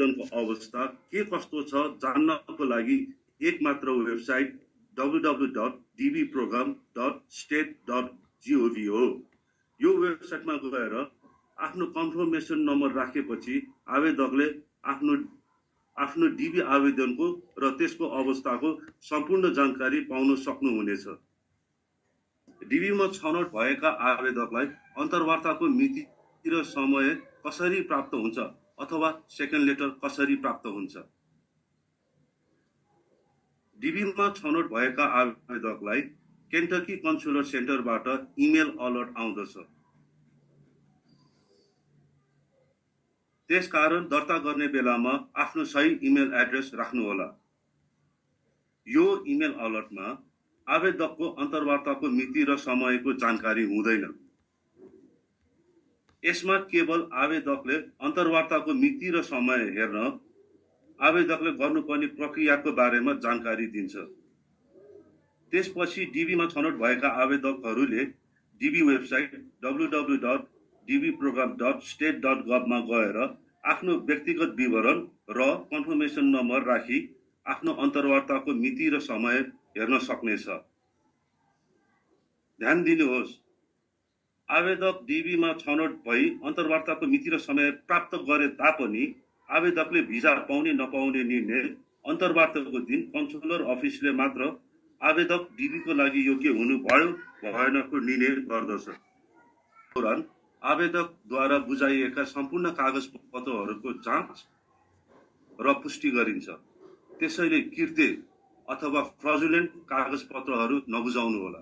आवेदनको अवस्था के कस्तो छ जान्नको लागि एक मात्र website W dot D V program dot state dot G O V हो। यो वेबसाइटमा गएर आफ्नो कन्फर्मेसन नम्बर राखेपछि आवेदकले आफ्नो आफ्नो डिबी आवेदनको र त्यसको अवस्थाको सम्पूर्ण जानकारी पाउन सक्नुहुनेछ। डिबीमा छनौट भएका आवेदकलाई अन्तर्वार्ताको मिति र समय कसरी प्राप्त हुन्छ अथवा सेकेन्ड लेटर कसरी प्राप्त हुन्छ? डिबीमा छनौट भएका आवेदकलाई केन्टकी कन्सुलर सेन्टरबाट इमेल अलर्ट आउँदछ। त्यसकारण दर्ता गर्ने बेलामा आफ्नो सही इमेल एड्रेस राख्नुहोला। यो इमेल अलर्टमा आवेदकको अन्तर्वार्ताको मिति र समयको जानकारी हुँदैन। यसमा केवल आवेदकले अन्तर्वार्ताको मिति र समय हेर्न आवेदकले गर्नुपर्ने प्रक्रियाको बारेमा जानकारी दिन्छ। त्यसपछि डिबीमा छनौट भएका आवेदकहरूले D V website W W dot D V program dot state dot गभमा गएर आफ्नो व्यक्तिगत विवरण र कन्फर्मेसन नम्बर राखी आफ्नो अन्तर्वार्ताको मिति र समय हेर्न सक्नेछ। ध्यान दिनुहोस्। आवेदक डिबीमा छनौट भई अन्तर्वार्ताको मिति र समय प्राप्त गरे तापनि आवेदकले भिजा पाउने नपाउने निर्णय अन्तर्वार्ताको दिन कन्सुलर अफिसले मात्र आवेदक डिबीको लागि योग्य हुनु भयो भएनको निर्णय गर्दछ। दौरान आवेदकद्वारा बुझाइएका सम्पूर्ण कागज पत्रहरूको जाँच र पुष्टि गरिन्छ। त्यसैले किर्ते अथवा फ्रजुलेन्ट कागज पत्रहरू नबुझाउनुहोला।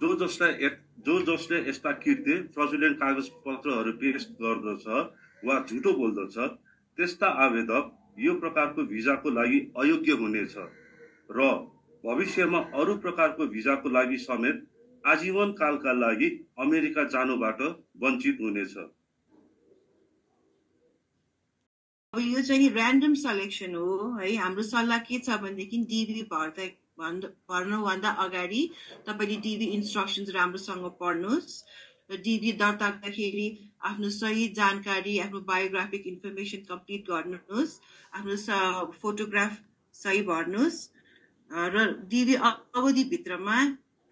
जो जसलाई जो जसले यस्ता किर्ते फ्रजुलेन्ट कागज पत्रहरू पेश गर्दछ वा झुटो बोल्दछ त्यस्ता आवेदक यो प्रकारको भिजाको लागि अयोग्य हुनेछ र भविष्यमा अरू प्रकारको भिजाको लागि समेत आजीवन कालका लागि अमेरिका जानुबाट वञ्चित हुनेछ। अब यो चाहिँ ऱ्यान्डम सलेक्सन हो है हाम्रो सल्लाह के छ भनेदेखि डिभी भर्दा भर्नुभन्दा अगाडि तपाईँले डिभी इन्स्ट्रक्सन्स राम्रोसँग पढ्नुहोस् र डिभी दर्ता गर्दाखेरि आफ्नो सही जानकारी आफ्नो बायोग्राफिक इन्फर्मेसन कम्प्लिट गर्नुहोस् आफ्नो फोटोग्राफ सही भर्नुहोस् र डिभी अवधिभित्रमा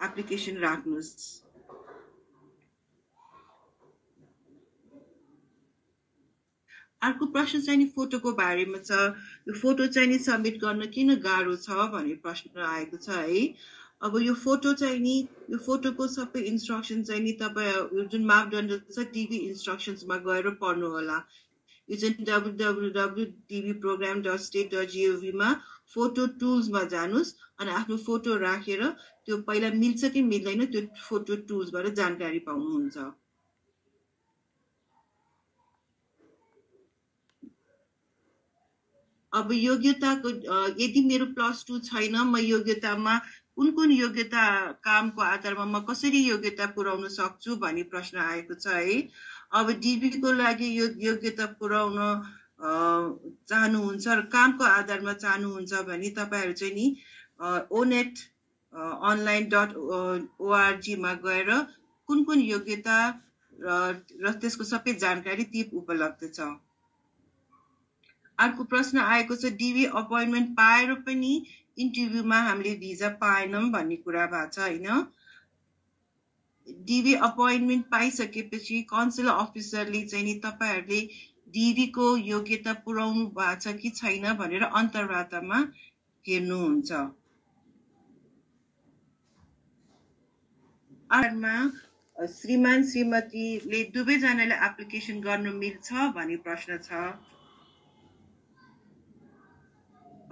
एप्लिकेसन राख्नुहोस्। अर्को प्रश्न चाहिँ नि फोटोको बारेमा छ। यो फोटो चाहिँ नि सब्मिट गर्न किन गाह्रो छ भन्ने प्रश्न आएको छ है। अब यो फोटो चाहिँ नि यो फोटोको सबै इन्स्ट्रक्सन चाहिँ नि तपाईँ जुन मापदण्ड छ टिभी इन्स्ट्रक्सन्समा गएर पढ्नु होला यो चाहिँ W W W D V program dot state dot जिओभीमा photo टुल्समा जानुहोस् अनि आफ्नो फोटो राखेर त्यो पहिला मिल्छ कि मिल्दैन त्यो फोटो टुल्सबाट जानकारी पाउनुहुन्छ। अब योग्यताको यदि मेरो प्लस टू छैन म योग्यतामा कुन कुन योग्यता कामको आधारमा म कसरी योग्यता पुर्याउन सक्छु भन्ने प्रश्न आएको छ है। अब डिबीको लागि यो योग्यता पुर्याउन चाहनुहुन्छ र कामको आधारमा चाहनुहुन्छ भने तपाईँहरू चाहिँ नि ओनेट अनलाइन डट ओआरजीमा गएर कुन कुन योग्यता र त्यसको सबै जानकारी ती उपलब्ध छ। अर्को प्रश्न आएको छ डिबी अपोइन्टमेन्ट पाएर पनि इन्टरभ्यूमा हामीले भिजा पाएनौँ भन्ने कुरा भएको छ होइन? डिबी अपोइन्टमेन्ट पाइसकेपछि कन्सुल अफिसरले चाहिँ नि तपाईँहरूले डिबीको योग्यता पुऱ्याउनु भएको छ कि छैन भनेर अन्तर्वार्तामा हेर्नुहुन्छ। श्रीमान श्रीमतीले दुवैजनाले एप्लिकेसन गर्नु मिल्छ भन्ने प्रश्न छ।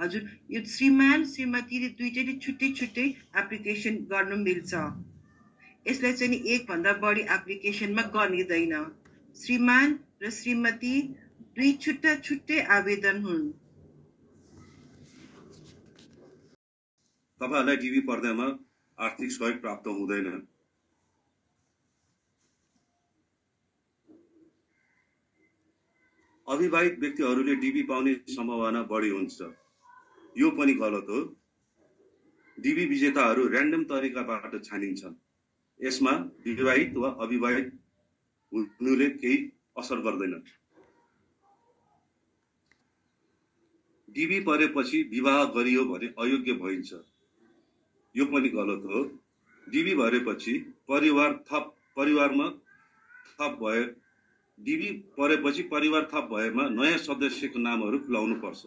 हजुर यो श्रीमान श्रीमतीले दुइटैले छुट्टै छुट्टै एप्लिकेसन गर्नु मिल्छ। यसलाई चाहिँ एकभन्दा बढी एप्लिकेसनमा गनिँदैन श्रीमान र श्रीमती दुई छुट्टा छुट्टै आवेदन हुन्। तपाईँहरूलाई टिभी पर्दामा आर्थिक सहयोग प्राप्त हुँदैन। अविवाहित व्यक्तिहरूले डिबी पाउने सम्भावना बढी हुन्छ। यो पनि गलत हो। डिबी विजेताहरू ऱ्यान्डम तरिकाबाट छानिन्छन्। यसमा विवाहित वा अविवाहित हुनुले केही असर गर्दैन। डिबी परेपछि विवाह गरियो भने अयोग्य भइन्छ। यो पनि गलत हो। डिबी भरेपछि परिवार थप परिवारमा थप भए डिबी परेपछि परिवार थप भएमा नयाँ सदस्यको नामहरू खुलाउनु पर्छ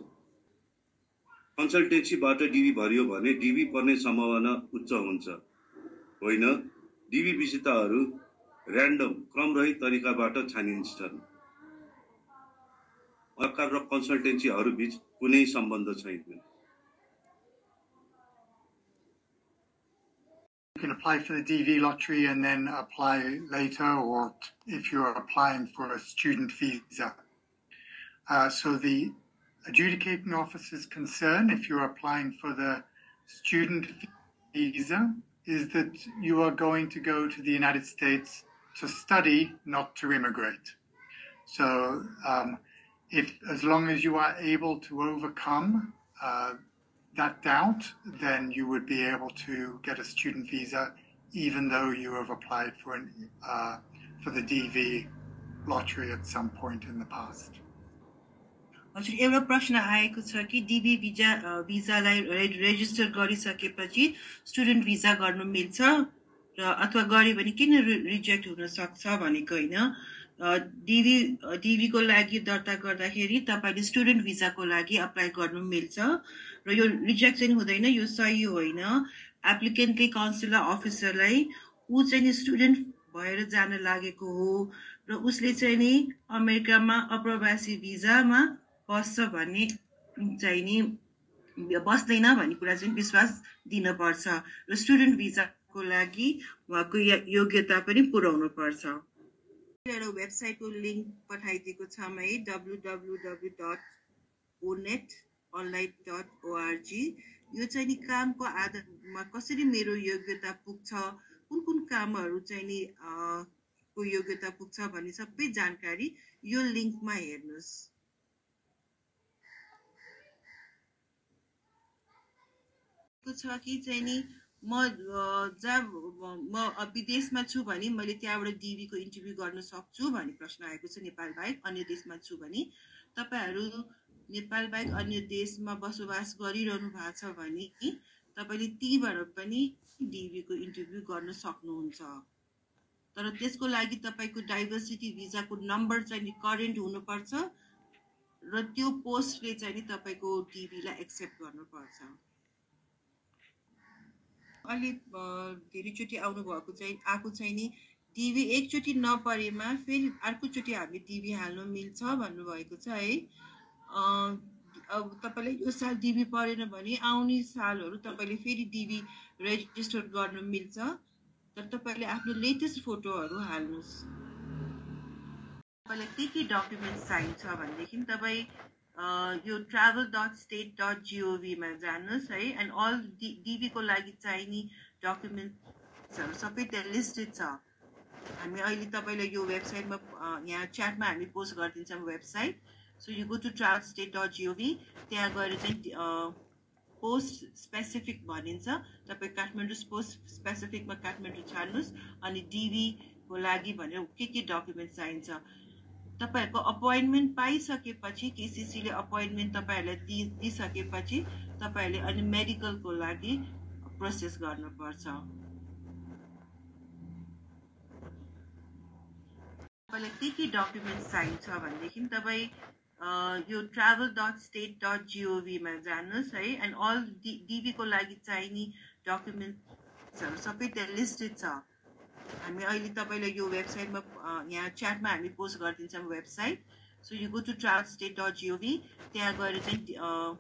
कन्सल्टेन्सीबाट डिबी भरियो भने डिबी पर्ने सम्भावना उच्च हुन्छ। होइन? डिबी विजेताहरू ऱ्यान्डम क्रमरहित तरिकाबाट छानिन्छन्। सरकार र कन्सल्टेन्सीहरू बिच कुनै सम्बन्ध छैन। You can apply for the DV lottery and then apply later, or if you're applying for a student visa. Uh, so the adjudicating officer's concern, if you're applying for the student visa, is that you are going to go to the United States to study, not to immigrate. So um, if as long as you are able to overcome uh, that doubt, then you would be able to get a student visa, even though you have applied for an uh, for the DV lottery at some point in the past. हजुर एउटा प्रश्न आएको छ कि DB visa भिजालाई register गरिसकेपछि student visa गर्नु मिल्छ र अथवा गऱ्यो भने किन रिजेक्ट हुन सक्छ भनेको होइन। डिभी डिभीको लागि दर्ता गर्दाखेरि तपाईँले स्टुडेन्ट भिजाको लागि अप्लाई गर्नु मिल्छ र यो रिजेक्ट चाहिँ हुँदैन यो सही होइन। एप्लिकेन्टले काउन्सिलर अफिसरलाई ऊ चाहिँ नि स्टुडेन्ट भएर जान लागेको हो र उसले चाहिँ नि अमेरिकामा अप्रवासी भिजामा बस्छ भन्ने चाहिँ नि बस्दैन भन्ने कुरा चाहिँ विश्वास दिनपर्छ र स्टुडेन्ट भिजाको लागि उहाँको योग्यता पनि पुऱ्याउनु पर्छ एउटा वेबसाइटको लिङ्क पठाइदिएको छौँ है W W W dot O net online dot O R G यो चाहिँ नि कामको आधारमा कसरी मेरो योग्यता पुग्छ कुन कुन कामहरू चाहिँ नि को योग्यता पुग्छ भन्ने सबै जानकारी यो लिङ्कमा हेर्नुहोस्। छ कि चाहिँ नि म जहाँ म विदेशमा छु भने मैले त्यहाँबाट डिबीको इन्टरभ्यू गर्न सक्छु भन्ने प्रश्न आएको छ नेपाल बाहेक अन्य देशमा छु भने। तपाईँहरू नेपाल बाहेक अन्य देशमा बसोबास गरिरहनु भएको छ भने तपाईँले तीबाट पनि डिबीको इन्टरभ्यू गर्न सक्नुहुन्छ। तर त्यसको लागि तपाईँको डाइभर्सिटी भिजाको नम्बर चाहिँ करेन्ट हुनुपर्छ र त्यो पोस्टले चाहिँ नि तपाईँको डिबीलाई एक्सेप्ट गर्नुपर्छ। अलि धेरैचोटि आउनुभएको चाहिँ आएको चाहिँ नि डिबी एकचोटि नपरेमा फेरि अर्कोचोटि हामी डिबी हाल्नु मिल्छ भन्नुभएको छ है। अब तपाईँलाई यो साल डिबी परेन भने आउने सालहरू तपाईँले फेरि डिबी रेजिस्टर गर्नु मिल्छ। तर तपाईँले आफ्नो लेटेस्ट फोटोहरू हाल्नुहोस्। तपाईँलाई के के डकुमेन्ट्स चाहिन्छ भनेदेखि तपाईँ यो ट्राभल डट स्टेट डट जिओभीमा जानुहोस् है एन्ड अल डि डिबीको लागि चाहिने डकुमेन्ट्सहरू सबै त्यहाँ लिस्टेड छ। हामी अहिले तपाईँलाई यो वेबसाइटमा यहाँ च्याटमा हामी पोस्ट गरिदिन्छौँ website so you go to travel त्यहाँ गएर चाहिँ पोस्ट स्पेसिफिक भनिन्छ। तपाईँ काठमाडौँ पोस्ट स्पेसिफिकमा काठमाडौँ छान्नुहोस् अनि डिभीको लागि भनेर के के डकुमेन्ट चाहिन्छ। तपाईँहरूको अपोइन्टमेन्ट पाइसकेपछि केसिसीले अपोइन्टमेन्ट तपाईँहरूलाई दि दिइसकेपछि तपाईँहरूले अनि मेडिकलको लागि प्रोसेस गर्नुपर्छ। तपाईँलाई के के डकुमेन्ट्स चाहिन्छ भनेदेखि तपाईँ यो ट्राभल डट स्टेट डट जिओभीमा जानुहोस् है एन्ड अल डिबीको लागि चाहिने डकुमेन्ट्सहरू सबै त्यहाँ लिस्टेड छ। हामी अहिले तपाईँलाई यो वेबसाइटमा यहाँ च्याटमा हामी पोस्ट गरिदिन्छौँ website. So you go to travel state dot G O V त्यहाँ गएर चाहिँ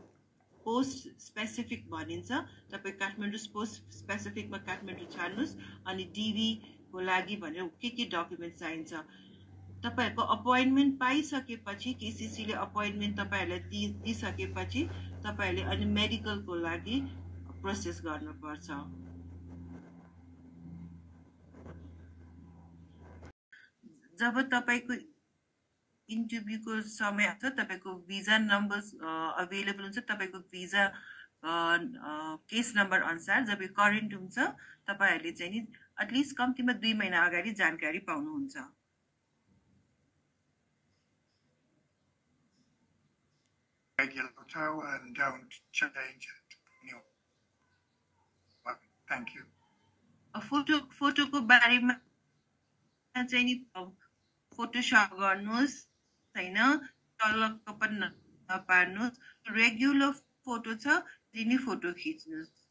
पोस्ट स्पेसिफिक भनिन्छ। तपाईँ काठमाडौँ पोस्ट स्पेसिफिकमा काठमाडौँ छान्नुहोस् अनि डिबीको लागि भनेर के के डकुमेन्ट चाहिन्छ। तपाईँहरूको अपोइन्टमेन्ट पाइसकेपछि केसिसीले अपोइन्टमेन्ट तपाईँहरूलाई दि दिइसकेपछि तपाईँहरूले अनि मेडिकलको लागि प्रोसेस गर्नुपर्छ। जब तपाईँको इन्टरभ्यूको समय आउँछ तपाईँको भिजा नम्बर अभाइलेबल हुन्छ तपाईँको भिजा केस नम्बर अनुसार जब करेन्ट हुन्छ तपाईँहरूले चाहिँ नि एटलिस्ट कम्तीमा दुई महिना अगाडि जानकारी पाउनुहुन्छ. फोटो फोटोको बारेमा चाहिँ नि फोटो सप गर्नुहोस् होइन चलक्क पनि नपार्नुहोस् रेगुलर फोटो छ नि फोटो खिच्नुहोस्